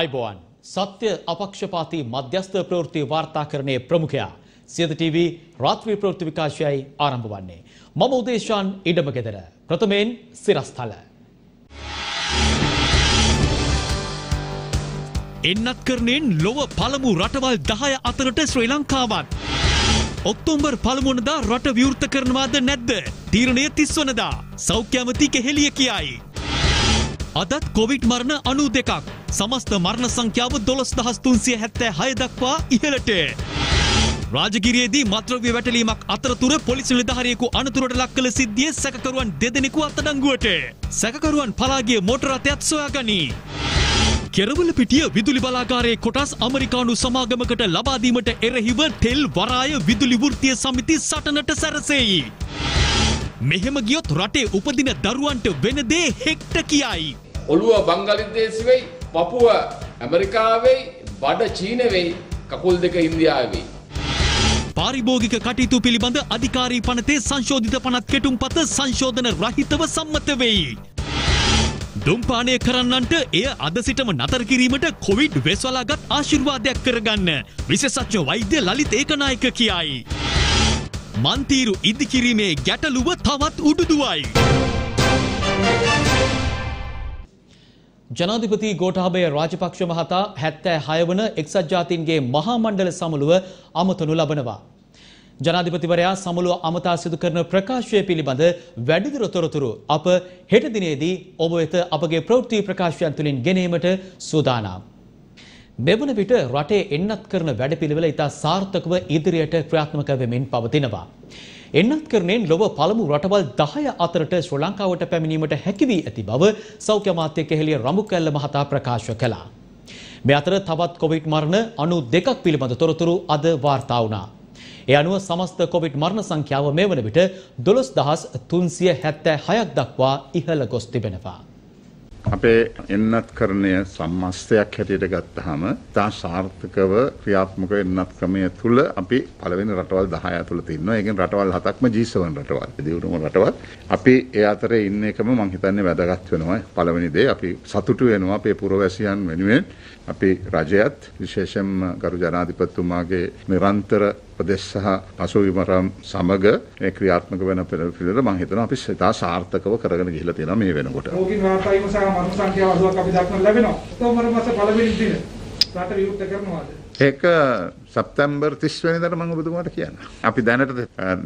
ආයිබෝවන් සත්‍ය අපක්ෂපාති මධ්‍යස්ථ ප්‍රවෘත්ති වාර්තාකරණයේ ප්‍රමුඛයා සියද TV රාත්‍රී ප්‍රවෘත්ති විකාශයයි ආරම්භ වන්නේ. මම උදේශාන් ඉඩමගෙදර. ප්‍රථමයෙන් සිරස්තල. එන්නත් කරනෙන් ලොව පළමු රටවල් දහය අතරට ශ්‍රී ලංකාවත්. ඔක්තෝම්බර් පළමුවනදා රට විවෘත කරනවාද නැද්ද. තීරණය තිස්වනදා සෞඛ්‍ය ඇමති කෙහෙලිය කියයි. අදත් කොවිඩ් මරණ අනු දෙකක්. සමස්ත මරණ සංඛ්‍යාව දොළොස් දහස් තුන්සිය හැත්තෑ හය දක්වා ඉහළට. රාජගිරියේදී මත්‍රව්‍ය වැටලීමක් අතරතුර පොලිසි නිලධාරියෙකු අනතුරට ලක් කළ සිද්ධියේ සැකකරුවන් දෙදෙනෙකු අත්අඩංගුවට. සැකකරුවන් පලාගිය මෝටර රථයත් සොයාගනී. කෙරවල පිටිය විදුලි බලාගාරයේ කොටස් අමරිකානු සමාගමකට ලබාදීමට එරෙහිව තෙල් වරාය විදුලි වෘත්තිය සමිති සටනට සැරසෙයි. මෙහෙම ගියොත් රටේ උපදින දරුවන්ට වෙන දේ හෙක්ට කියයි. ඔළුව බංගලිදේශි වෙයි පපුුව ඇමරිකාවෙයි බඩ චීන වෙයි කකුල් දෙක ඉන්දියාවෙයි. පාරිභෝගික කටයුතු පිළිබඳ අධිකාරී පනතේ සංශෝධිත පනත් කෙටුම් පත සංශෝධන රහිතව සම්මත වෙයි. දුම්පානය කරන්නන්ට එය අද සිටම නතර කිරීමට කොවිඩ් වෙස්වලාගත් ආශිර්වාදයක් කරගන්න. විශේෂඥ වෛද්‍ය ලලිත් ඒකනායක කියයි. මන්තීරු ඉදිකිරීමේ ගැටලුව තවත් උඩුදුවයි. ජනාධිපති ගෝඨාභය රාජපක්ෂ මහතා හැත්තෑ හයවන එක්සත් ජාතීන්ගේ මහා මණ්ඩල සමුළුව අමතනු ලබනවා. ජනාධිපතිවරයා සමුළුව අමතා සිදු කරන ප්‍රකාශය පිළිබඳ වැඩිදුර තොරතුරු අප හෙට දිනේදී ඔබ වෙත අපගේ ප්‍රවෘත්ති ප්‍රකාශයන් තුළින් ගෙනීමට සූදානම්. මෙවන විට රටේ එන්නත් කරන වැඩපිළිවෙල ඉතා සාර්ථකව ඉදිරියට ක්‍රියාත්මක වෙමින් පවතිනවා. එන්නත් කරනෙන් ලොව පළමු රටවල් දහය අතරට ශ්‍ර ලංකාවට පැමිණීමට හැකිවී ඇති බව සෞඛ්‍ය මාත්‍ය කෙහෙලිය රමුකැල්ල මහතා ප්‍රකාශ කළා. මේ අතර තවත් කොවිඩ් මරණ අනු දෙකක් පිළිබඳ තොරතුරු අද වාර්තා වුණා. ඒ අනුව සමස්ත කොවිඩ් මරණ සංඛ්‍යාව මේ වන විට දොළොස් දහස් තුන්සිය හැත්තෑ හයක් දක්වා ඉහළ ගොස් තිබෙනවා. අපේ එන්නත් කරණය සම්මස්තයක් හැටියට ගත්තහම තා සාර්ථකව ක්‍රියාත්මක එන්නත් ක්‍රමය තුළ අපි පළවෙනි රටවල් 10 තුළ තියෙනවා. ඒකෙන් රටවල් හතක්ම G7 රටවල්. දියුණුම රටවල්. අපි ඒ අතරේ ඉන්න එකම මම හිතන්නේ වැදගත් වෙනවා. පළවෙනි දේ අපි සතුටු වෙනවා අපේ පුරවැසියන් වෙනුවෙන් අපි රජයත් විශේෂයෙන්ම ගරු ජනාධිපතිතුමාගේ නිරන්තර උපදෙස් සහ පසුවිමරම් සමග මේ ක්‍රියාත්මක වෙන පිළිවෙල මම හිතනවා අපි ඉතා සාර්ථකව කරගෙන ගිහිල්ලා තියෙනවා මේ වෙනකොට. රෝගීන් වාර්තා වීම සහ මරණ සංඛ්‍යාව අඩුවක් අපි දක්නට ලැබෙනවා. ඔක්තෝබර් මාස පළවෙනි දින රට විවෘත කරනවාද? ඒක සැප්තැම්බර් 30 වෙනිදාට මම ඔබතුමාට කියන්න. අපි දැනට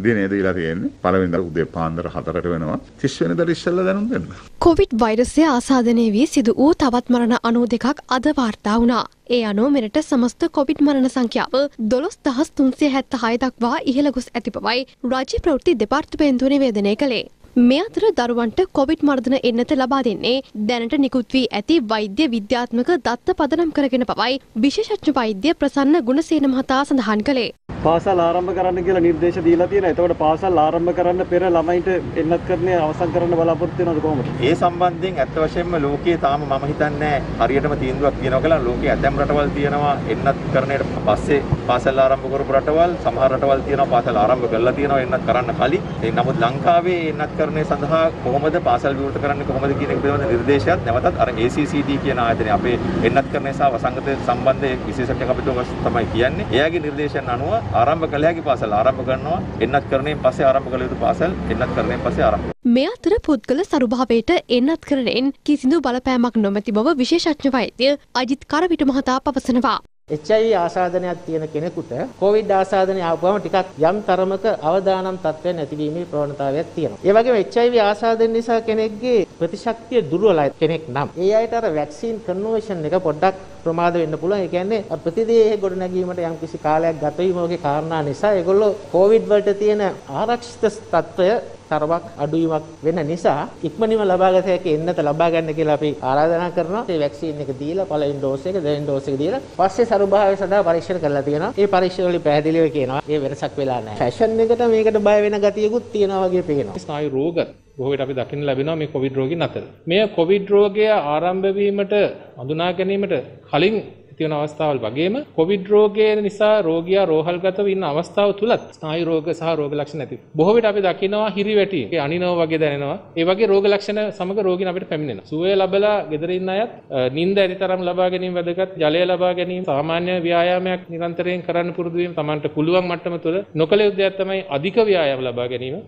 දිනේ දීලා තියෙන්නේ පළවෙනිදා උදේ පාන්දර 4ට වෙනවා. 30 වෙනිදාට ඉස්සෙල්ලා දැනුම් දෙන්න. කොවිඩ් වෛරසය ආසාදනය වී සිදු වූ තවත් මරණ අනූ දෙකක් අද වාර්තා වුණා. ඒ අනුව මෙරට සමස්ත කොවිඩ් මරණ සංඛ්‍යාව දොළොස් දහස් තුන්සිය හැත්ත හය දක්වා ඉහළ ගොස් ඇති බවයි රාජ්‍ය ප්‍රවෘත්ති දෙපාර්තමේන්තුව නිවේදනය කළේ. මේ අතර දරුවන්ට කොවිඩ් මර්ධන එන්නත ලබා දෙන්නේ දැනට නිකුත් වී ඇති වෛද්‍ය විද්‍යාත්මක දත්ත පදනම් කරගෙන පවයි විශේෂඥ වෛද්‍ය ප්‍රසන්න ගුණසේන මහතා සඳහන් කළේ. පාසල් ආරම්භ කරන්න කියලා නිර්දේශ දීලා තියෙනවා. එතකොට පාසල් ආරම්භ කරන්න පෙර ළමයින්ට එන්නත් කරන්නේ අවසන් කරන්න බලාපොරොත්තු වෙනවද කොහොමද? ඒ සම්බන්ධයෙන් ඇත්ත වශයෙන්ම ලෝකයේ තාම මම හිතන්නේ හරියටම තීන්දුවක් තියෙනවා කියලා. ලෝකයේ ඇතැම් රටවල් තියෙනවා එන්නත් කරන්නට පස්සේ පාසල් ආරම්භ කරපු රටවල්, සමහර රටවල් තියෙනවා පාසල් ආරම්භ කරලා තියෙනවා එන්නත් කරන්න කලින්. ඒ නමුත් ලංකාවේ එන්නත් කරන්නේ සඳහා කොහොමද පාසල් විවෘත කරන්නේ කොහොමද කියන එක පිළිබඳ නිර්දේශයක් නැවතත් අර ACCD කියන ආයතනය අපේ එන්නත් කරන්නේ සහ වසංගත සම්බන්ධ විශේෂඥ කමිටුව තමයි කියන්නේ. එයාගේ නිර්දේශයන් අනුව ආරම්භ කළ හැකි පාසල් ආරම්භ කරනවා එන්නත් කරණයෙන් පස්සේ ආරම්භ කළ යුතු පාසල් එන්නත් කරණයෙන් පස්සේ ආරම්භ මේ අතර පුද්ගල සරුභාවයට එන්නත් කරණයෙන් කිසිදු බලපෑමක් නොමැති බව විශේෂඥ වෛද්‍ය අජිත් කරවිට මහතා පවසනවා. HIV ආසාදනයක් තියෙන කෙනෙකුට COVID ආසාදනය ආවම ටිකක් යම් තරමක අවදානම් තත්ත්වයක් නැතිවීමේ ප්‍රවණතාවයක් තියෙනවා. ඒ වගේම HIV ආසාදනය නිසා කෙනෙක්ගේ ප්‍රතිශක්තිය දුර්වලයි කෙනෙක් නම් ඒ අයට අර වැක්සින් කන්වර්ෂන් එක පොඩ්ඩක් ප්‍රමාද වෙන්න පුළුවන්. ඒ කියන්නේ ප්‍රතිදේහ ගොඩ නැගීමට යම් කිසි කාලයක් ගත වීම වගේ කාරණා නිසා ඒගොල්ලෝ COVID වලට තියෙන ආරක්ෂිත තත්ත්වය තරමක් අඩුවීමක් වෙන නිසා ඉක්මනින්ම ලබාගත හැකි එන්නත ලබා ගන්න කියලා අපි ආරාධනා කරනවා. ඒ වැක්සින් එක දීලා පළවෙනි ඩෝස් එක දෙවෙනි ඩෝස් එක දීලා පස්සේ සරුභාවය සඳහා පරීක්ෂණ කරලා තියෙනවා. ඒ පරීක්ෂණ වලින් පැහැදිලිව කියනවා මේ වෙනසක් වෙලා නැහැ. ෆැෂන් එකට මේකට බය වෙන ගතියකුත් තියෙනවා වගේ පේනවා. ස්නායු රෝග බොහෝ විට අපි දකින්න ලැබෙනවා මේ කොවිඩ් රෝගීන් අතර. මේ කොවිඩ් රෝගය ආරම්භ වීමට හඳුනා ගැනීමට කලින් තියෙන අවස්ථාවල් වගේම කොවිඩ් රෝගය නිසා රෝගියා රෝහල්ගතව ඉන්න අවස්ථාව තුලත් ස්නායු රෝග සහ රෝග ලක්ෂණ ඇති. බොහෝ විට අපි දකිනවා හිරිවැටි, ඒ අනිනව වගේ දැනෙනවා. ඒ වගේ රෝග ලක්ෂණ සමග රෝගීන් අපිට පැමිණෙනවා. සුවය ලැබලා ගෙදර ඉන්න අයත් නිින්ද ඇතිතරම් ලබා ගැනීම වැදගත්, ජලය ලබා ගැනීම, සාමාන්‍ය ව්‍යායාමයක් නිරන්තරයෙන් කරන්න පුරුදු වීම Tamanට පුළුවන් මට්ටම තුළ නොකළ යුතු දෙයක් තමයි අධික ව්‍යායාම ලබා ගැනීම.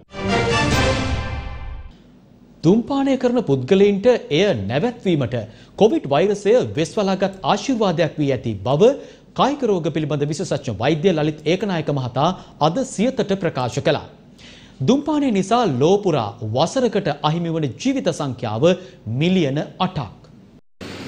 දුම්පානය කරන පුද්ගලයින්ට එය නැවැත්වීමට කොවිඩ් වෛරසය වෙස්වලාගත් ආශිර්වාදයක් වී ඇති බව කායික රෝග පිළිබඳ විශේෂඥ වෛද්‍ය ලලිත් ඒකනායක මහතා අද සියතට ප්‍රකාශ කළා. දුම්පානය නිසා ලෝපුරා වසරකට අහිමිවන ජීවිත සංඛ්‍යාව මිලියන අටක්.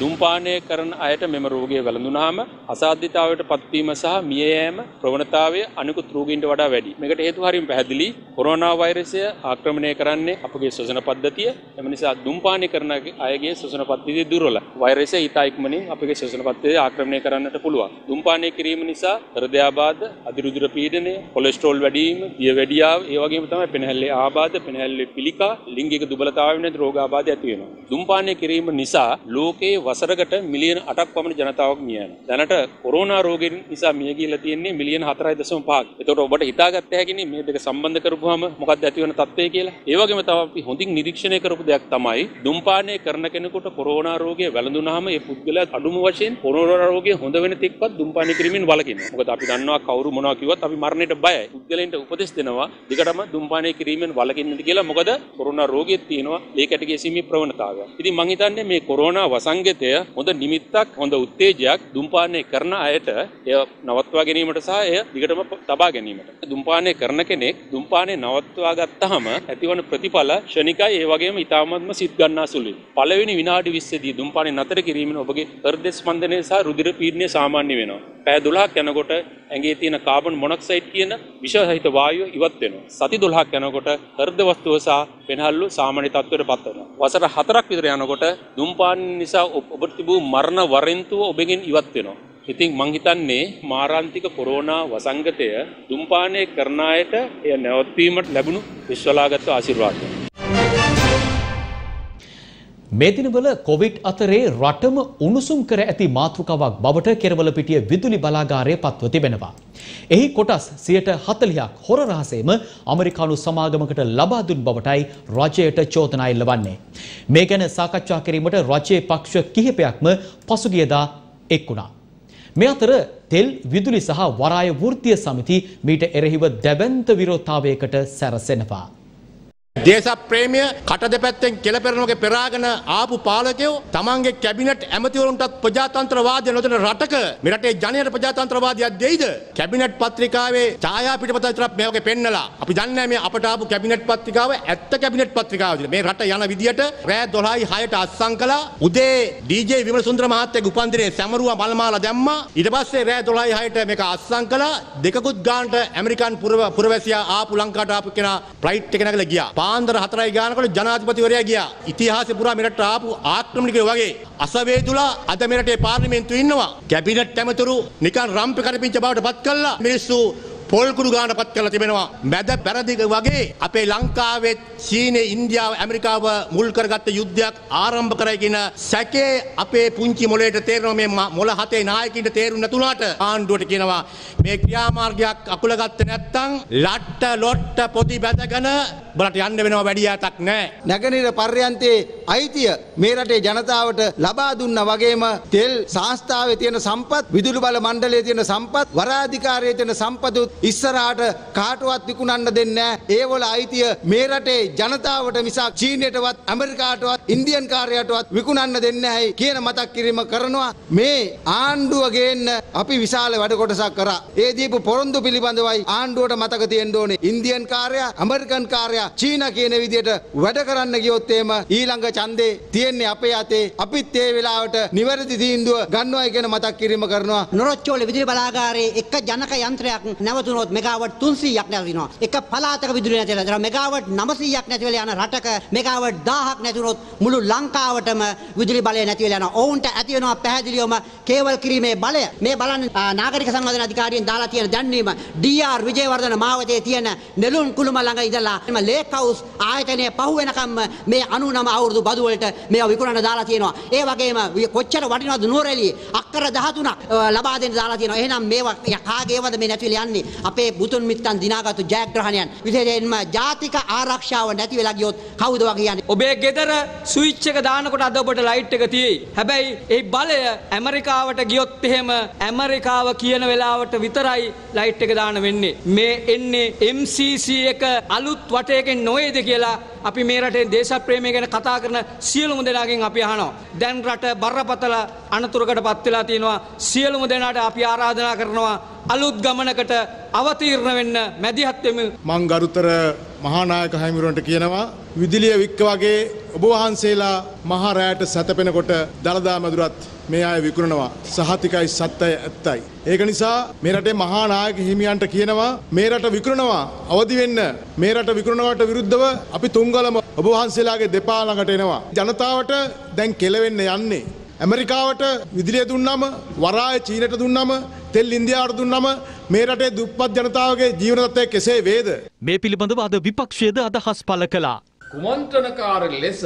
දුම්පානය කරන අයට මෙම රෝගය වැළඳුනාම අසාධ්‍යතාවයට පත්වීම සහ මිය යෑම ප්‍රවණතාවය අනිකුත් රෝගීන්ට වඩා වැඩි. මේකට හේතු හරියම පැහැදිලි. කොරෝනා වෛරසය ආක්‍රමණය කරන්නේ අපගේ ශ්වසන පද්ධතිය. එම නිසා දුම්පානය කරන අයගේ ශ්වසන පද්ධතිය දුර්වලයි. වෛරසය ඊට ඉක්මනින් අපගේ ශ්වසන පද්ධතිය ආක්‍රමණය කරන්නට පුළුවන්. දුම්පානය කිරීම නිසා හෘදයාබාධ, අධිරුධිර පීඩනය, කොලෙස්ටරෝල් වැඩි වීම, දියවැඩියාව, ඒ වගේම තමයි පෙනහැල්ලේ ආබාධ, පෙනහැල්ලේ පිළිකා, ලිංගික දුබලතාවය වෙන රෝගාබාධ ඇති වෙනවා. දුම්පානය කිරීම නිසා ලෝකයේ වසරකට මිලියන 8ක් පමණ ජනතාවක් මිය යනවා. දැනට කොරෝනා රෝගයෙන් නිසා මිය ගිහිලා තියෙන්නේ මිලියන 4.5ක්. එතකොට ඔබට හිතාගත්ත හැකිනේ මේ දෙක සම්බන්ධ කරපුවාම මොකක්ද ඇති වෙන තත්ත්වය කියලා. ඒ වගේම තව අපි හොඳින් නිරීක්ෂණය කරපු දෙයක් තමයි දුම්පානය කරන කෙනෙකුට කොරෝනා රෝගය වැළඳුනහම ඒ පුද්ගලයා අඩුම වශයෙන් කොරෝනා රෝගය හොඳ වෙන තෙක්වත් දුම්පානය කිරීමෙන් වළකිනවා. මොකද අපි දන්නවා කවුරු මොනවා කිව්වත් අපි මරණයට බයයි. පුද්ගලයන්ට උපදෙස් දෙනවා දිගටම දුම්පානය කිරීමෙන් වළකින්නද කියලා. මොකද කොරෝනා රෝගියෙත් තියෙනවා ලේකැට ගැසීමේ ප්‍රවණතාවය. ඉතින් මං හිතන්නේ මේ කොරෝනා වසංගතය හොඳ නිමිත්තක් හොඳ උත්තේජයක් දුම්පානය කරන අයට එය නවත්වා ගැනීමට සහ එය දිගටම තබා ගැනීමට. දුම්පානය කරන කෙනෙක් දුම්පානය නවත්වා ගත්තහම ඇතිවන ප්‍රතිඵල ක්ෂණිකයි ඒ වගේම ඉතාමත්ම සිත් ගන්නා සුළුයි. පළවෙනි විනාඩි 20 දී දුම්පානය නතර කිරීමෙන් ඔබගේ හෘද ස්පන්දනය සහ රුධිර පීඩනය සාමාන්‍ය වෙනවා. පැය 12ක් යනකොට ඇඟේ තියෙන කාබන් මොනොක්සයිඩ් කියන විෂ සහිත වායුව ඉවත් වෙනවා. සති 12ක් යනකොට හෘද වස්තුව සහ පෙනහල්ලු සාමාන්‍ය තත්ත්වයට පත් වෙනවා. වසර 4ක් විතර යනකොට ධූම්පාන නිසා ඔබට තිබූ මරණ වරෙන්තුව ඔබගෙන් ඉවත් වෙනවා. ඉතින් මං හිතන්නේ මාරාන්තික කොරෝනා වසංගතය දුම්පානය කරන අයට එය නැවත්වීමට ලැබුණු විශ්වලාගත ආශිර්වාදය. මේ දිනවල කොවිඩ් අතරේ රටම උණුසුම් කර ඇති මාතෘකාවක් බවට කෙරවල පිටිය විදුලි බලාගාරය පත්ව තිබෙනවා. එහි කොටස් සියයට හතලියක් හොර රහසේම අමරිකානු සමාගමකට ලබා දුන් බවටයි රජයට චෝදනා එල්ල වන්නේ. මේ ගැන සාකච්ඡා කිරීමට රජයේ පක්ෂ කිහිපයක්ම පසුගියදා එක් වුණා. මේ අතර තෙල් විදුලි සහ වරාය වෘත්තීය සමිති මීට එරෙහිව දැවැන්ත විරෝධතාවයකට සැරසෙනවා. දේශප්‍රේමය කට දෙපැත්තෙන් කෙලපෙරනෝගේ පෙරාගෙන ආපු පාලකයෝ තමන්ගේ කැබිනට් ඇමතිවරුන්ටත් ප්‍රජාතන්ත්‍රවාදය නොදෙන රටක මෙරටේ ජනයට ප්‍රජාතන්ත්‍රවාදයක් දෙයිද? කැබිනට් පත්‍රිකාවේ ඡායා පිටපත විතරක් මේ වගේ පෙන්නලා. අපි දන්නේ මේ අපට ආපු කැබිනට් පත්‍රිකාව ඇත්ත කැබිනට් පත්‍රිකාවද මේ රට යන විදියට රෑ 12යි 6ට අත්සන් කළා. උදේ ඩීජේ විමල සුන්දර මහත්තයාගේ උපන්දිනේ සැමරුවා මල්මාලා දැම්මා. ඊට පස්සේ රෑ 12යි 6ට මේක අත්සන් කළා. දෙකකුත් ගානට ඇමරිකන් පුරවැසියා ආපු ලංකාවට ආපු කෙනා ෆ්ලයිට් එක නැගලා ගියා. පාන්දර හතරයි ගානකොට ජනාධිපතිවරයා ගියා. ඉතිහාසෙ පුරා මෙරට ආපු ආක්‍රමණිකයෝ වගේ අසවේදුලා අද මෙරටේ පාර්ලිමේන්තුවේ ඉන්නවා. කැබිනට් ඇමතුරු නිකන් රම්ප කරපිංච බවට පත් කළා. මිනිස්සු පොල්කුඩු ගාන පත් කරලා තිබෙනවා. මැද පැරදිග වගේ අපේ ලංකාවේ චීනය ඉන්දියාව ඇමරිකාව මුල් කරගත්ත යුද්ධයක් ආරම්භ කරයි කියන සැකේ අපේ පුංචි මොලේට තේරෙනවා මේ මොළ හතේ නායකින්ට තේරුම් නැතුණාට ආණ්ඩුවට කියනවා මේ ක්‍රියාමාර්ගයක් අකුල ගත්තේ නැත්නම් ලට්ට ලොට්ට පොඩි බැදගෙන බලට යන්න වෙනවා වැඩි යාතක් නැහැ. නැගනහිර පර්යන්තයේ අයිතිය මේ රටේ ජනතාවට ලබා දුන්නා වගේම තෙල් සංස්ථාවේ තියෙන සම්පත් විදුලි බල මණ්ඩලයේ තියෙන සම්පත් වරාධිකාරියේ තියෙන සම්පතුත් ඉස්සරහට කාටවත් විකුණන්න දෙන්නේ නැහැ. ඒවල අයිතිය මේ රටේ ජනතාවට මිසක් චීනයටවත් ඇමරිකාටවත් ඉන්දියන් කාර්යයටවත් විකුණන්න දෙන්නේ නැහැ කියන මතක් කිරීම කරනවා. මේ ආණ්ඩුව ගේන්න අපි විශාල වැඩ කොටසක් කරා. ඒ දීපු පොරොන්දු පිළිබඳවයි ආණ්ඩුවට මතක තියෙන්න ඕනේ. ඉන්දියන් කාර්යය, ඇමරිකන් කාර්යය, චීන කියන විදිහට වැඩ කරන්න ගියොත් එහෙම ඊළඟ ඡන්දේ තියෙන්නේ අපේ අතේ. අපිත් ඒ වෙලාවට නිවැරදි තීන්දුව ගන්නවයි කියන මතක් කිරීම කරනවා. නොරොච්චෝල විදුලි බලාගාරයේ එක ජනක යන්ත්‍රයක් නැවතුනොත් මෙගාවට් 300ක් නැතිවෙනවා. එක පළාතක විදුලි නැතිලා දැන් මෙගාවට් 900ක් නැති වෙලා යන රටක මෙගාවට් 1000ක් නැතුනොත් මුළු ලංකාවටම විදුලි බලය නැති වෙලා යනවා. ඔවුන්ට ඇති වෙනවා පැහැදිලිවම කේවල් කිරීමේ බලය. මේ බලන්න නාගරික සංවර්ධන අධිකාරියෙන් දාලා තියෙන දැන්වීම ඩී.ආර්. විජේවර්ධන මාවතේ තියෙන නෙළුම් කුළුම ළඟ ඉඳලා එම ලේක් හවුස් ආයතනය පහු වෙනකම්ම මේ 99 අවුරුදු බදු වලට මේවා විකුණන්න දාලා තියෙනවා. ඒ වගේම වි- කොච්චර වටිනවද නුවරඑළියේ අක්කර 13ක් ලබා දෙන්න දාලා තියෙනවා. එහෙනම් මේවා කාගේවද මේ නැතිවෙලා යන්නේ? අපේ බුතුන් මිත්තන් දිනාගත්තු ජයග්‍රහණයන්. විශේෂයෙන්ම ජාතික ආරක්ෂාව නැති වෙලා ගියොත් කවුද වගේ යන්නේ? ඔබේ ගෙදර ස්විච් එක දානකොට අද ඔබට ලයිට් එක තියෙයි. හැබැයි ඒ බලය ඇමරිකාවට ගියොත් එහෙම ඇමරිකාව කියන වෙලාවට විතරයි ලයිට් එක දාන වෙන්නේ. මේ එන්නේ MCC එක අලුත් වටයකින් නොවේද කියලා අපි මේ රටේ දේශප්‍රේමය ගැන කතා කරන සියලුම දෙනාගෙන් අපි අහනවා. දැන් රට බරපතල අනතුරකට පත් වෙලා තියෙනවා. සියලුම දෙනාට අපි ආරාධනා කරනවා අලුත් ගමනකට අවතීර්ණ වෙන්න මැදිහත් වෙමු. මං ගරුතර මහානායක හයිමිරුවන්ට කියනවා විදිලිය වික්ක වගේ ඔබ වහන්සේලා මහා රෑට සැතපෙනකොට දළදා මැදුරත් මේ අය විකුණනවා සහතිකයි සත්තයි ඇත්තයි. ඒක නිසා මේ රටේ මහා නායක හිමියන්ට කියනවා මේ රට විකුණනවා අවදි වෙන්න මේ රට විකුණනවට විරුද්ධව අපි තුංගලම ඔබ වහන්සේලාගේ දෙපා ළඟට එනවා. ජනතාවට දැන් කෙලවෙන්න යන්නේ. ඇමරිකාවට විදිලිය දුන්නම වරාය චීනට දුන්නම තෙල් ඉන්දියාවට දුන්නම මේ රටේ දුප්පත් ජනතාවගේ ජීවන තත්ත්වය කෙසේ වේද? මේ පිළිබඳව අද විපක්ෂයේද අදහස් පළ කළා. කුමන්ත්‍රණකාර ලෙස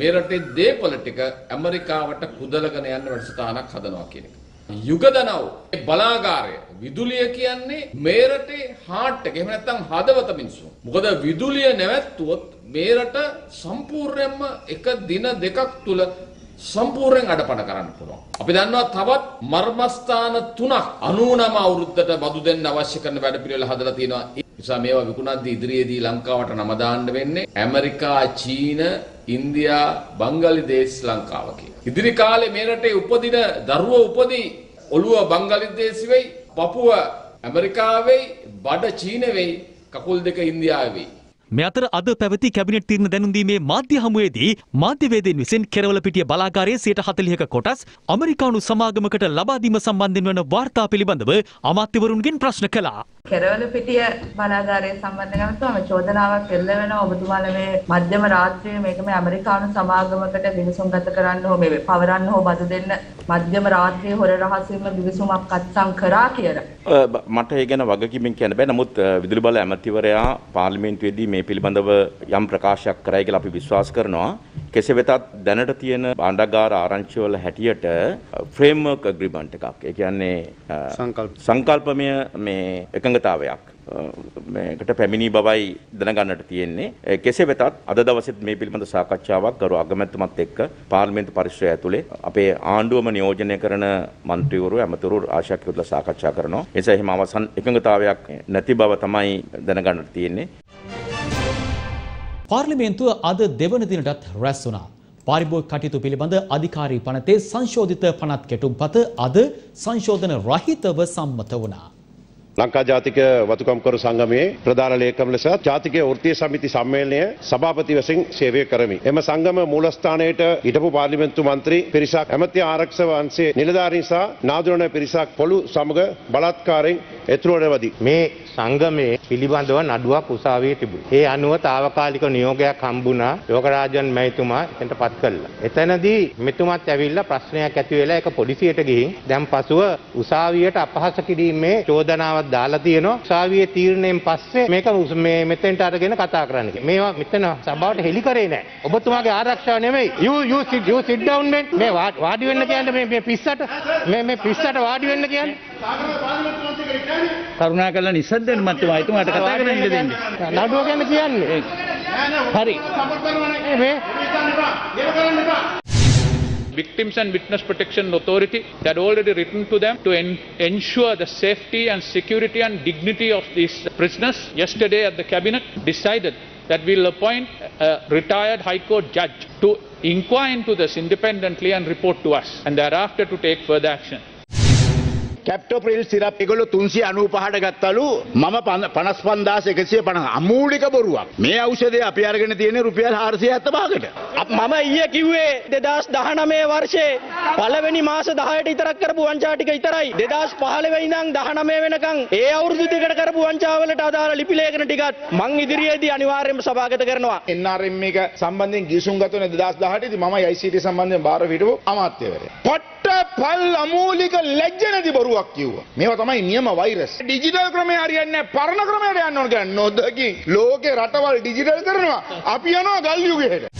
මේ රටේ දේපොළ ටික ඇමරිකාවට කුදලගෙන යන්න වැඩසටහනක් හදනවා කියන එක. යුගදනව් බලාගාරය විදුලිය කියන්නේ මේ රටේ හාට් එක. එහෙම නැත්නම් හදවත මිනිස්සු. මොකද විදුලිය නැවැත්තුවොත් මේ රට සම්පූර්ණයෙන්ම එක දින දෙකක් තුල සම්පූර්ණයෙන් අඩපණ කරන්න පුළුවන්. අපි දන්නවා තවත් මර්මස්ථාන තුනක් 99 අවුරුද්දට බදු දෙන්න අවශ්‍ය කරන වැඩපිළිවෙල හදලා තියෙනවා. ඒ නිසා මේවා විකුණද්දී ඉදිරියේදී ලංකාවට නම දාන්න වෙන්නේ ඇමරිකා, චීන, ඉන්දියා, බංගලිදේශ ලංකාව කියලා. ඉදිරි කාලේ මේ රටේ උපදින දරුවෝ උපදී ඔළුව බංගලිදේශ වෙයි, පපුව ඇමරිකාවෙයි, බඩ චීන වෙයි, කකුල් දෙක ඉන්දියාවේ වෙයි. මේ අතර අද පැවති කැබිනට් තීරණ දැනුම්දීමේ මාධ්‍ය හමුවේදී මාධ්‍යවේදීන් විසින් කෙරවල පිටිය බලාගාරයේ 40ක කොටස් අමරිකානු සමාගමකට ලබා දීම සම්බන්ධයෙන් වන වාර්තා පිළිබඳව අමාත්‍යවරුන්ගෙන් ප්‍රශ්න කළා. කෙරවල පිටිය බලාගාරය සම්බන්ධ කරනතුම චෝදනාවක් එල්ල වෙනවා ඔබතුමාලා මේ මධ්‍යම රාත්‍රියේ මේක මේ ඇමරිකානු සමාගමකට විමසුම් ගත කරන්න හෝ මේ පවරන්න හෝ බදු දෙන්න මධ්‍යම රාත්‍රියේ හොර රහසින්ම විමසුමක් අත්සන් කරා කියලා. මට ඒ ගැන වගකීමෙන් කියන්න බෑ. නමුත් විදුලි බල ඇමතිවරයා පාර්ලිමේන්තුවේදී මේ මේ පිළිබඳව යම් ප්‍රකාශයක් කරයි කියලා අපි විශ්වාස කරනවා. කෙසේ වෙතත් දැනට තියෙන බණ්ඩගාර ආරංචිවල හැටියට ෆ්‍රේම්වර්ක් ඇග්‍රීමන්ට් එකක්. ඒ කියන්නේ සංකල්පමය මේ එකඟතාවයක්. මේකට පැමිණි බවයි දැනගන්නට තියෙන්නේ. කෙසේ වෙතත් අද දවසෙත් මේ පිළිබඳ සාකච්ඡාවක් ගරු අගමැතිතුමත් එක්ක පාර්ලිමේන්තු පරිශ්‍රය ඇතුලේ අපේ ආණ්ඩුවම නියෝජනය කරන മന്ത്രിවරු ඇමතිවරු ආශාක්‍යවල සාකච්ඡා කරනවා. එසේ එහෙම අවසන් එකඟතාවයක් නැති බව තමයි දැනගන්නට තියෙන්නේ. පාර්ලිමේන්තුව අද දෙවන දිනටත් රැස් වුණා. පාරිභෝගික කටයුතු පිළිබඳ අධිකාරී පනතේ සංශෝධිත පනත් කෙටුම්පත අද සංශෝධන රහිතව සම්මත වුණා. ලංකා ජාතික වතුකම්කරු සංගමයේ ප්‍රධාන ලේකම් ලෙස ජාතික වෘත්තීය සමිති සම්මේලනය සභාපති වශයෙන් සේවය කරමි. එම සංගම මූලස්ථානයට හිටපු පාර්ලිමේන්තු මන්ත්‍රී පිරිසක් ඇමති ආරක්ෂක වංශයේ නිලධාරීන් සහ නාදුරණ පිරිසක් පොළු සමග බලත්කාරයෙන් එතුරුවට වදී. මේ සංගමයේ පිළිබඳව නඩුවක් උසාවියේ තිබුණා. ඒ අනුව తాවකාලික නියෝගයක් හම්බුණා යෝගරාජන් මැතිතුමා එතනට පත් කළා. එතනදී මෙතුමත් ඇවිල්ලා ප්‍රශ්නයක් ඇති වෙලා ඒක පොලිසියට ගිහින් දැන් පසුව උසාවියට අපහාස කිරීමේ චෝදනාවක් දාලා තියෙනවා. උසාවියේ තීරණයෙන් පස්සේ මේක මේ මෙතෙන්ට අරගෙන කතා කරන්න කියලා. මේවා මෙතන සභාවට හෙලි කරේ නැහැ. ඔබතුමාගේ ආරක්ෂාව නෙමෙයි. you you sit you sit down men. මේ වාඩි වෙන්න කියන්නේ මේ මේ පිස්සට මේ මේ පිස්සට වාඩි වෙන්න කියන්නේ. කරුණා කරලා නිසද්දෙන් මත්තම එතුමාට කතා කරන්න ඉඩ දෙන්න. නඩුව ගැන කියන්නේ. හරි. මේ Victims and Witness Protection Authority that already written to them to en ensure the safety and security and dignity of these prisoners. Yesterday at the cabinet decided that we'll appoint a retired High Court judge to inquire into this independently and report to us and thereafter to take further action. Captopril syrup ඒගොල්ලෝ 395ට ගත්තලු මම 55150 අමූලික බොරුවක්. මේ ඖෂධය අපි අරගෙන තියෙන්නේ රුපියල් 475කට. මම ඊයේ කිව්වේ 2019 වර්ෂයේ පළවෙනි මාස 10ට විතරක් කරපු වංචා ටික විතරයි 2015 ඉඳන් 19 වෙනකන් ඒ අවුරුදු දෙකට කරපු වංචාවලට අදාළ ලිපි ලේඛන ටිකත් මං ඉදිරියේදී අනිවාර්යයෙන්ම සභාගත කරනවා NRM එක සම්බන්ධයෙන් ගිවිසුම් ගත වෙන 2018 දී මම ICT සම්බන්ධයෙන් බාර හිටපු අමාත්‍යවරයා. පට්ට පල් අමූලික ලැජ්ජ නැති බොරුවක් කිව්වා. මේවා තමයි නියම වෛරස්. ඩිජිටල් ක්‍රමය හරියන්නේ නැහැ. පරණ ක්‍රමයට යන්න ඕන කියන්නේ නොදකින් ලෝකේ රටවල් ඩිජිටල් කරනවා. අපි යනවා ගල් යුගයට.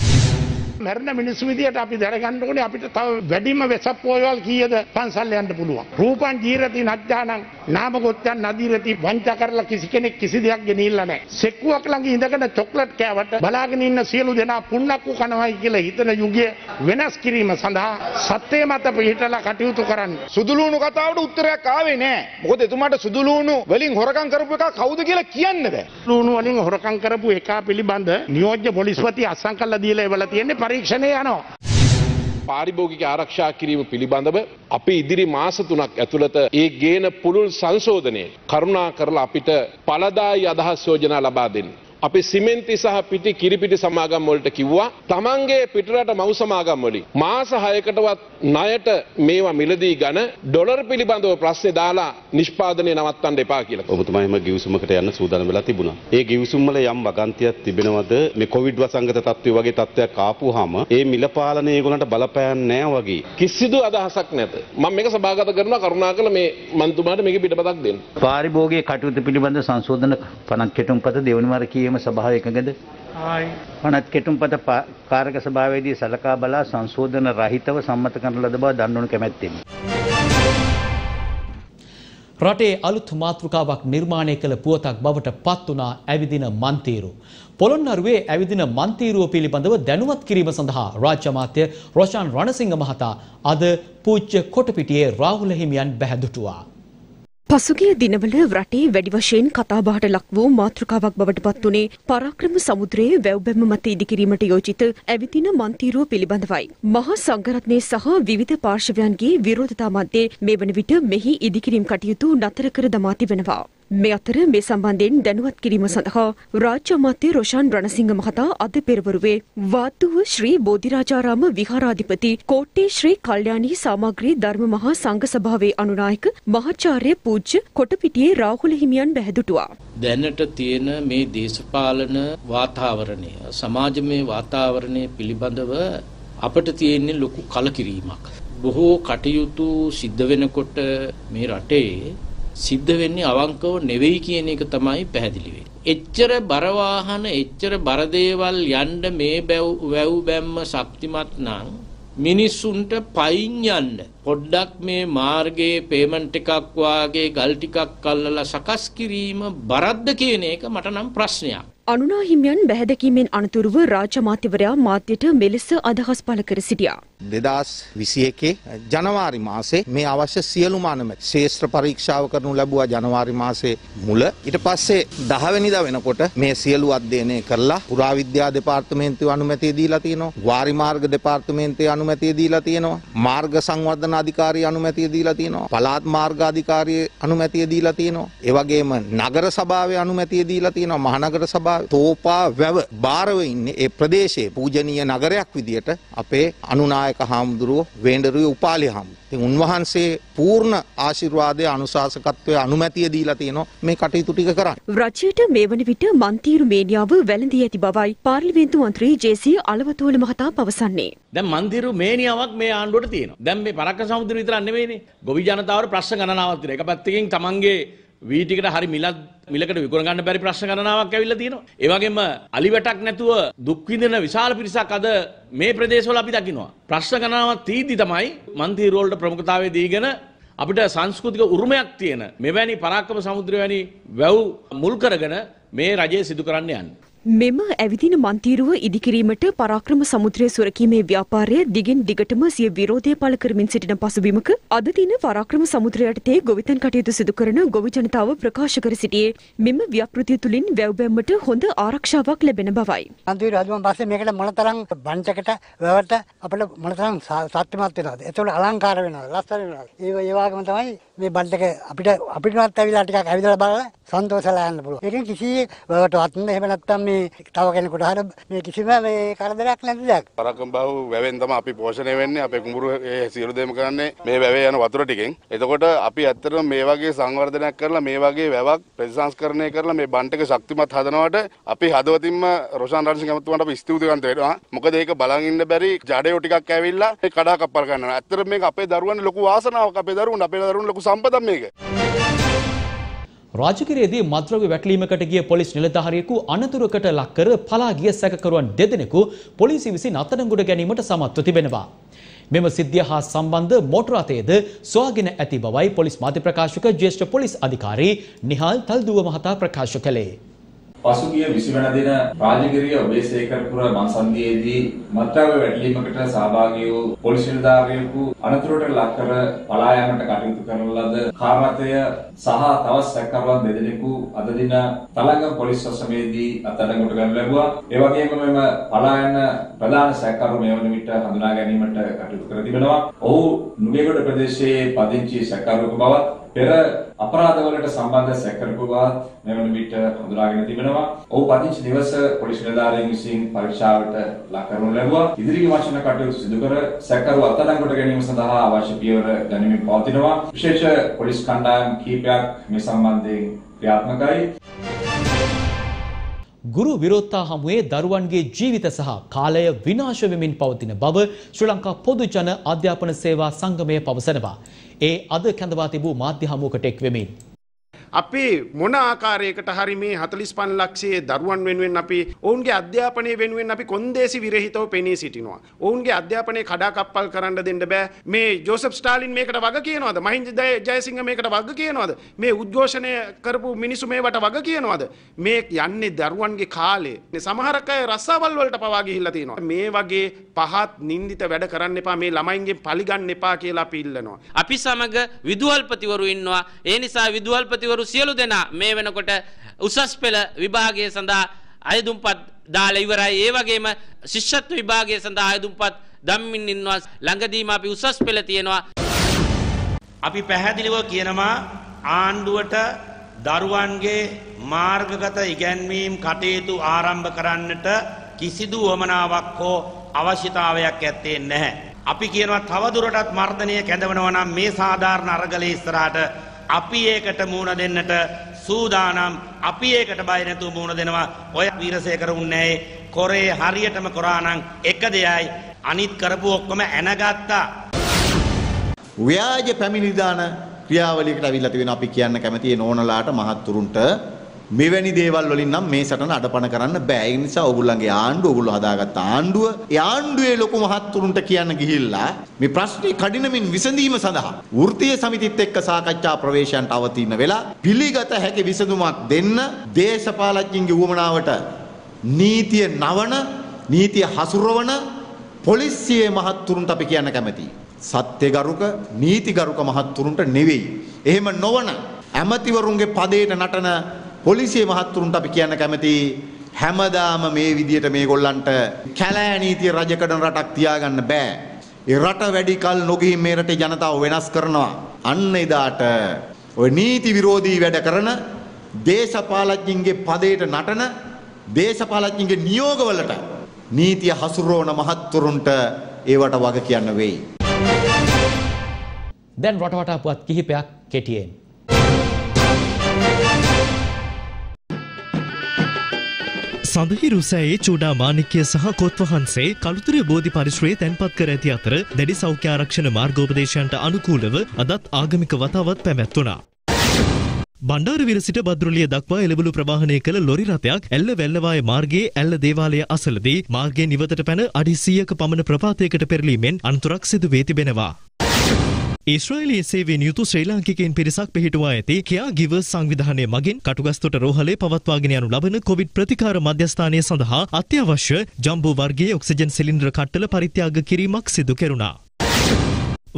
මැරෙන මිනිස්සු විදියට අපි දැනගන්න ඕනේ අපිට තව වැඩිම වෙසක් පොයවල් කීයද පන්සල් යන්න පුළුවන්. රූපං ජීරති නච්චානං නාම ගොත්තන් නදීරති වංචා කරලා කිසි කෙනෙක් කිසි දෙයක් ගෙනිල්ලා නැහැ. සෙක්කුවක් ළඟ ඉඳගෙන චොක්ලට් කෑවට බලාගෙන ඉන්න සියලු දෙනා පුන්නක්කු කනවයි කියලා හිතන යුගය වෙනස් කිරීම සඳහා සත්‍ය මත පිහිටලා කටයුතු කරන්න. සුදුලූණු කතාවට උත්තරයක් ආවේ නෑ. මොකද එතුමාට සුදුලූණු වලින් හොරකම් කරපු එක කවුද කියලා කියන්න බෑ. ලූණු වලින් හොරකම් කරපු එකා පිළිබඳ නියෝජ්‍ය පොලිස්පති අත්සන් කළා දීලා එවලා තියෙන්නේ පරීක්ෂණය යනවා. පාරිභෝගික ආරක්ෂා කිරීම පිළිබඳව අපි ඉදිරි මාස තුනක් ඇතුළත ඒ ගේන පුළුල් සංශෝධනය කරුණා කරලා අපිට පලදායි අදහස් යෝජනා ලබා දෙන්න. අපි සිමෙන්ති සහ පිටි කිරිපිටි සමාගම් වලට කිව්වා තමන්ගේ පිටරට මව් සමාගම් වලින් මාස 6කටවත් ණයට මේවා මිලදී ගන්න ඩොලර් පිළිබඳව ප්‍රශ්නේ දාලා නිෂ්පාදනය නවත්තන්න එපා කියලා. ඔබතුමා එම ගිවිසුමකට යන්න සූදානම් වෙලා තිබුණා. ඒ ගිවිසුම් වල යම් වගන්තියක් තිබෙනවද මේ කොවිඩ් වසංගත තත්ත්වය වගේ තත්ත්වයක් ආපුවාම ඒ මිල පාලනය ඒගොල්ලන්ට බලපෑන්නේ නැහැ වගේ. කිසිදු අදහසක් නැත. මම මේක සභාගත කරනවා කරුණාකරලා මේ මන්තුමාට මේක පිටපතක් දෙන්න. පාරිභෝගික කටයුතු පිළිබඳ සංශෝධන පනක් කෙටුම්පත දෙවනි වර කීම සභාව එකඟද? පනත් කෙටුම්පත කාරක සභාවේදී සලකා බලා සංශෝධන රහිතව සම්මත කරන ලද බව දන්වනු කැමැත්තෙමි. රටේ අලුත් මාතෘකාවක් නිර්මාණය කළ පුවතක් බවට පත් වුණා ඇවිදින මන්තීරු. පොළොන්නරුවේ ඇවිදින මන්තීරුව පිළිබඳව දැනුවත් කිරීම සඳහා රාජ්‍ය අමාත්‍ය රොෂාන් රණසිංහ මහතා අද පූජ්‍ය කොටපිටියේ රාහුල හිමියන් බැහැදුටුවා. පසුගිය දිනවල රටේ වැඩි වශයෙන් කතාබහට ලක් වූ මාතෘකාවක් බවට පත් වුණේ පරාක්‍රම සමුද්‍රයේ වැව්බැම්ම මත ඉදිකිරීමට යෝජිත ඇවිදින මන්තීරුව පිළිබඳවයි. මහා සංඝරත්නය සහ විවිධ පාර්ශවයන්ගේ විරෝධතා මැද්දේ මේ වන විට මෙහි ඉදිකිරීම් කටයුතු නතර කර දමා තිබෙනවා. මේ අතර මේ සම්බන්ධයෙන් දැනුවත් කිරීම සඳහා රාජ්‍ය අමාත්‍ය රොෂාන් රණසිංහ මහතා අද පෙරවරුවේ වාත්තුව ශ්‍රී බෝධිරාජාරාම විහාරාධිපති කෝට්ටේ ශ්‍රී කල්යාණී සාමග්‍රී ධර්ම මහා සංඝ සභාවේ අනුනායක මහාචාර්ය පූජ්‍ය කොටපිටියේ රාහුල හිමියන් බැහැදුටුවා. දැනට තියෙන මේ දේශපාලන වාතාවරණය සමාජමය වාතාවරණය පිළිබඳව අපට තියෙන්නේ ලොකු කලකිරීමක්. බොහෝ කටයුතු සිද්ධ වෙනකොට මේ රටේ සිද්ධ වෙන්නේ අවංකව නෙවෙයි කියන එක තමයි පැහැදිලි වෙන්නේ. එච්චර බර වාහන එච්චර බර දේවල් යන්න මේ බැව් වැව් බැම්ම ශක්තිමත් නම් මිනිස්සුන්ට පයින් යන්න පොඩ්ඩක් මේ මාර්ගයේ පේමන්ට් එකක් වාගේ ගල් ටිකක් අල්ලලා සකස් කිරීම බරද්ද කියන එක මට නම් ප්‍රශ්නයක්. අනුනා හිමියන් බැහැදකීමෙන් අනතුරුව රාජ්‍ය අමාත්‍යවරයා මාධ්‍යට මෙලෙස අදහස් පළ කර සිටියා. දෙදස් විසි එකේ ජනවාරි මාසේ මේ අවශ්‍ය සියලුම අනමැති ශේෂත්‍ර පරීක්ෂාව කරනු ලැබුවා ජනවාරි මාසේ මුල. ඊට පස්සේ දහවැනිද වෙනකොට මේ සියලු අධ්‍යයනය කරලා පුරාවිද්‍යා දෙපාර්තමේන්තුව අනුමැතිය දීලා තියෙනවා. වාරි මාර්ග දෙපාර්තමේන්තුවේ අනුමැතිය දීලා තියෙනවා. මාර්ග සංවර්ධන අධිකාරිය අනුමැතිය දීලා තියෙනවා. පළාත් මාර්ග අධිකාරිය අනුමැතිය දීලා තියෙනවා. ඒ වගේම නගර සභාවේ අනුමැතිය දීලා තියෙනවා. මහනගර සභාවේ තෝපා වැව බාරව ඉන්නේ ඒ ප්‍රදේශයේ පූජනීය නගරයක් විදියට අපේ අනුනායක නායක හාමුදුරුව වේන්ඩරුවේ උපාලි හාමුදුරුවෝ. ඉතින් උන්වහන්සේ පූර්ණ ආශිර්වාදය අනුශාසකත්වය අනුමැතිය දීලා තියෙනවා මේ කටයුතු ටික කරන්න. රජයට මේ වන විට මන්තීරු මේනියාව වැළඳී ඇති බවයි පාර්ලිමේන්තු මන්ත්‍රී ජේ.සී. අලවතෝල මහතා පවසන්නේ. දැන් මන්තිරු මේනියාවක් මේ ආණ්ඩුවට තියෙනවා. දැන් මේ පරක්ක සමුද්‍ර විතරක් නෙවෙයිනේ. ගොවි ජනතාවට ප්‍රශ්න ගණනාවක් තියෙනවා. එක පැත්තකින් තමන්ගේ වී ටිකට හරි මිලක් මිලකට විකුණ ගන්න බැරි ප්‍රශ්න ගණනාවක් ඇවිල්ලා තියෙනවා. ඒ වගේම අලි වැටක් නැතුව දුක් විඳින විශාල පිරිසක් අද මේ ප්‍රදේශවල අපි දකිනවා. ප්‍රශ්න ගණනාවක් තීදි තමයි මන්තිරු වලට ප්‍රමුඛතාවය දීගෙන අපිට සංස්කෘතික උරුමයක් තියෙන මෙවැනි පරාක්‍රම සමුද්‍රය වැනි වැව් මුල් කරගෙන මේ රජය සිදු කරන්න යන්නේ. මෙම ඇවිදින මන්තීරුව ඉදිකිරීමට පරාක්‍රම සමුද්‍රය සුරකීමේ ව්‍යාපාරය දිගින් දිගටම සිය විරෝධය පළ කරමින් සිටින පසුබිමක අද දින පරාක්‍රම සමුද්‍රය යටතේ ගොවිතැන් කටයුතු සිදු කරන ගොවි ජනතාව ප්‍රකාශ කර සිටියේ මෙම ව්‍යාපෘතිය තුළින් වැව්බැම්මට හොඳ ආරක්ෂාවක් ලැබෙන බවයි. අන්තිමට හදුවන් පස්සේ මේකට මොනතරම් බංචකට වැවට අපිට මොනතරම් සත්‍යමත් වෙනවද? ඒතකොට අලංකාර වෙනවද? ලස්සන වෙනවද? ඒ ඒ වගේම තමයි මේ බන්ටක අපිට අපිටවත් ඇවිල්ලා ටිකක් ඇවිදලා බලලා සන්තෝෂලා යන්න පුළුවන්. ඒකෙන් කිසි වැවටවත් නෑ. එහෙම නැත්නම් මේ තව කෙනෙකුට හර මේ කිසිම මේ කරදරයක් නැති දෙයක්. පරක්කම් බහුව වැවෙන් තමයි අපි පෝෂණය වෙන්නේ. අපේ කුඹුරු ඒ සියලු දෙම කරන්නේ මේ වැවේ යන වතුර ටිකෙන්. එතකොට අපි ඇත්තටම මේ වගේ සංවර්ධනයක් කරලා මේ වගේ වැවක් ප්‍රතිසංස්කරණය කරලා මේ බන්ටක ශක්තිමත් හදනවට අපි හදවතින්ම රොෂාන් රණසිංහ ඇමතුමාට අපි ස්තුතිවන්ත වෙනවා. මොකද ඒක බලන් ඉන්න බැරි ජඩයෝ ටිකක් ඇවිල්ලා මේ කඩා කප්පල් කරනවා. ඇත්තටම මේක අපේ දරුවන්ට ලොකු වාසනාවක් අපේ දරුවන්ට අපේ දරුවන්ට ලොකු සම්පතක් මේක. රාජගිරියේදී මත්ද්‍රව්‍ය වැටලීමකට ගිය පොලිස් නිලධාරියෙකු අනතුරකට ලක්කර පලා ගිය සැකකරුවන් දෙදෙනෙකු පොලිසිය විසින් අත්අඩංගුවට ගැනීමට සමත්ව තිබෙනවා. මෙම සිද්ධිය හා සම්බන්ධ මෝටර රථයේද සොයාගෙන ඇති බවයි පොලිස් මාධ්‍ය ප්‍රකාශක ජ්‍යෙෂ්ඨ පොලිස් අධිකාරී නිහාල් තල්දුව මහතා ප්‍රකාශ කළේ. පසුගිය 20 වන දින රාජගිරිය ඔබේසේකරපුර මන්සන්දියේදී මත්ද්‍රව්‍ය වැටලීමකට සහභාගී වූ පොලිස් නිලධාරියෙකු අනතුරට ලක්කර පලා යාමට කටයුතු කරන ලද කාර්යතය සහ තවත් සැකකරුවන් දෙදෙනෙකු අද දින තලංගම පොලිස් ස්ටේෂනයේදී අත්අඩංගුවට ගනු ලැබුවා. ඒ වගේම මෙම පලා යන ප්‍රධාන සැකකරු මේ වන විට හඳුනා ගැනීමට කටයුතු කර තිබෙනවා. ඔහු නුගේගොඩ ප්‍රදේශයේ පදිංචි සැකකරුවෙකු බවත් පෙර අපරාධවලට සම්බන්ධ සැකකරුවෙකු බවත් මේ වන විට හඳුනාගෙන තිබෙනවා. ඔහු පදිංචි නිවස පොලිස් නිලධාරීන් විසින් පරීක්ෂාවට ලක් කරනු ලැබුවා. ඉදිරි විමර්ශන කටයුතු සිදු කර සැකකරු අත්අඩංගුවට ගැනීම සඳහා අවශ්‍ය පියවර ගනිමින් පවතිනවා. විශේෂ පොලිස් කණ්ඩායම් කිහිපයක් මේ සම්බන්ධයෙන් ක්‍රියාත්මකයි. ගුරු විරෝධතා හමුවේ දරුවන්ගේ ජීවිත සහ කාලය විනාශ වෙමින් පවතින බව ශ්‍රී ලංකා පොදු ජන අධ්‍යාපන සේවා සංගමය පවසනවා. ඒ අද කැඳවා තිබූ මාධ්‍ය හමුවකට එක් වෙමින්. අපි මොන ආකාරයකට හරි මේ 45 ලක්ෂයේ දරුවන් වෙනුවෙන් අපි ඔවුන්ගේ අධ්‍යාපනය වෙනුවෙන් අපි කොන්දේසි විරහිතව පෙනී සිටිනවා. ඔවුන්ගේ අධ්‍යාපනය කඩාකප්පල් කරන්න දෙන්න බෑ. මේ ජෝසප් ස්ටාලින් මේකට වග කියනවාද? මහින්ද ජයසිංහ මේකට වග කියනවාද? මේ උද්ඝෝෂණය කරපු මිනිස්සු මේවට වග කියනවාද? මේ යන්නේ දරුවන්ගේ කාලේ. සමහර අය රස්සාවල් වලට පවා ගිහිල්ලා තියෙනවා. මේ වගේ පහත් නින්දිත වැඩ කරන්න එපා. මේ ළමයින්ගෙන් පලිගන්න එපා කියලා අපි ඉල්ලනවා. අපි සමග විදුහල්පතිවරු ඉන්නවා. ඒ නිසා විදුහල්පතිවරු සියලු දෙනා මේ වෙනකොට උසස් පෙළ විභාගය සඳහා අයදුම්පත් දාලා ඉවරයි. ඒ වගේම ශිෂ්‍යත්ව විභාගය සඳහා අයදුම්පත් දම්මින් ඉන්නවා. ළඟදීම අපි උසස් පෙළ තියෙනවා. අපි පැහැදිලිව කියනවා ආණ්ඩුවට දරුවන්ගේ මාර්ගගත ඉගැන්වීම් කටයුතු ආරම්භ කරන්නට කිසිදු වමනාවක් හෝ අවශ්‍යතාවයක් ඇත්තේ නැහැ. අපි කියනවා තවදුරටත් මර්ධනය කැඳවනවා නම් මේ සාධාරණ අරගලයේ ඉස්සරහට අපි ඒකට මූණ දෙන්නට සූදානම් අපි ඒකට බය නැතුව මූණ දෙනවා. ඔය වීරසේකර උන්නේ කොරේ හරියටම කරානම් එක දෙයයි. අනිත් කරපු ඔක්කොම ඇනගත්තා. ව්‍යාජ පැමිණිදාන ක්‍රියාවලියකට අවිල්ලා තියෙන අපි කියන්න කැමති නෝනලාට මහත්තුරුන්ට. මෙවැනි දේවල් වලින් නම් මේ සටන අඩපණ කරන්න බෑ. ඒ නිසා ඕගොල්ලන්ගේ ආණ්ඩුව ඕගොල්ලෝ හදාගත්ත ආණ්ඩුව ඒ ආණ්ඩුවේ ලොකු මහත්තුරුන්ට කියන්න ගිහිල්ලා මේ ප්‍රශ්නේ කඩිනමින් විසඳීම සඳහා වෘත්තීය සමිතිත් එක්ක සාකච්ඡා ප්‍රවේශයන්ට අවතීර්ණ වෙලා පිළිගත හැකි විසඳුමක් දෙන්න දේශපාලඥයින්ගේ උවමනාවට නීතිය නවන නීතිය හසුරවන පොලිසියේ මහත්තුරුන්ට අපි කියන්න කැමතියි. සත්‍යගරුක නීතිගරුක මහත්තුරුන්ට නෙවෙයි. එහෙම නොවන ඇමතිවරුන්ගේ පදේට නටන පොලිසිය මහත්තුරුන්ට අපි කියන්න කැමති හැමදාම මේ විදියට මේගොල්ලන්ට කැලෑ නීතිය රජ කරන රටක් තියාගන්න බෑ. ඒ රට වැඩි කල නොගිහින් මේ රටේ ජනතාව වෙනස් කරනවා. අන්න එදාට ඔය නීති විරෝධී වැඩ කරන දේශපාලඥයින්ගේ පදයට නටන දේශපාලඥයින්ගේ නියෝගවලට නීතිය හසුරුවන මහත්තුරුන්ට ඒවට වග කියන්න වෙයි. දැන් රටවටා පුවත් කිහිපයක් කෙටියෙන්. සඳහිරු සෑයේ චූඩා මාණික්‍ය සහ කොත් වහන්සේ කළුතර බෝධි පරිශ්‍රයේ තැන්පත් කර ඇති අතර දැඩි සෞඛ්‍ය ආරක්ෂණ මාර්ගෝපදේශයන්ට අනුකූලව අදත් ආගමික වතාවත් පැවැත්වුණා. බණ්ඩාරවිල සිට බද්රුලිය දක්වා එළවලු ප්‍රවාහනය කළ ලොරි රථයක් ඇල්ල වැල්ලවාය මාර්ගයේ ඇල්ල දේවාලය අසලදී මාර්ගයේ නිවතට පැන අඩි 100ක පමණ ප්‍රපාතයකට පෙරලීමෙන් අනතුරක් සිදු වී තිබෙනවා. ඊශ්‍රයිලයේ සේවෙන් යුතු ශ්‍රී ලාංකිකයින් පිරිසක් පිහිටුවා ඇති කියා ගිවර්ස් සංවිධානය මගින් කටුගස්තොට රෝහලේ පවත්වාගෙන යනු ලබන කොවිඩ් ප්‍රතිකාර මධ්‍යස්ථානය සඳහා අත්‍යවශ්‍ය ජම්බෝ වර්ගයේ ඔක්සිජන් සිලින්ඩර් කට්ටල පරිත්‍යාග කිරීමක් සිදු කෙරුණා.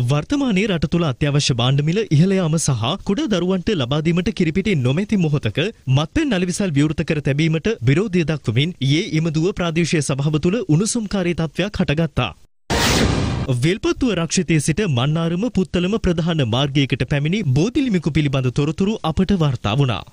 වර්තමානයේ රට තුළ අත්‍යවශ්‍ය භාණ්ඩ මිල ඉහළ යාම සහ කුඩා දරුවන්ට ලබා දීමට කිරිපිටි නොමැති මොහොතක මත්පැන් නලිවිසල් විවෘත කර තැබීමට විරෝධය දක්වමින් ඊයේ ඉමදුව ප්‍රාදේශීය සභාව තුළ උණුසුම්කාරී තත්ත්වයක් හටගත්තා. විල්පත්තුව රක්ෂිතය සිට මන්නාරම පුත්තලම ප්‍රධාන මාර්ගයකට පැමිණි බෝධිලිමිකු පිළිබඳ තොරතුරු අපට වාර්තා වුණා.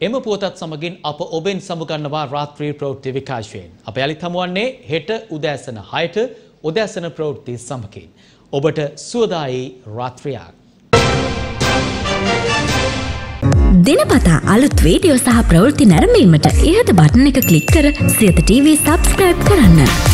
එම පුවතත් සමගින් අප ඔබෙන් සමුගන්නවා රාත්‍රී ප්‍රවෘත්ති විකාශයෙන්. අප යළිත් හමුවන්නේ හෙට උදෑසන 6ට උදෑසන ප්‍රවෘත්ති සමගින්. ඔබට සුවදායි රාත්‍රියක්. දිනපතා අලුත් වීඩියෝ සහ ප්‍රවෘත්ති නැරඹීමට ඉහත බටන එක ක්ලික් කර සියත TV සබස්ක්‍රයිබ් කරන්න.